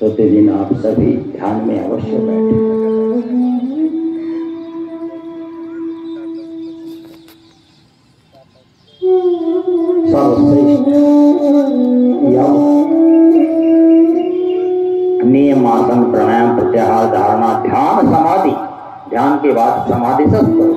प्रतिदिन आप सभी ध्यान में अवश्य बैठे। सर्वश्रेष्ठ। प्राणायाम, प्रत्याहार, धारणा, ध्यान, समाधि। ध्यान के बाद समाधि सब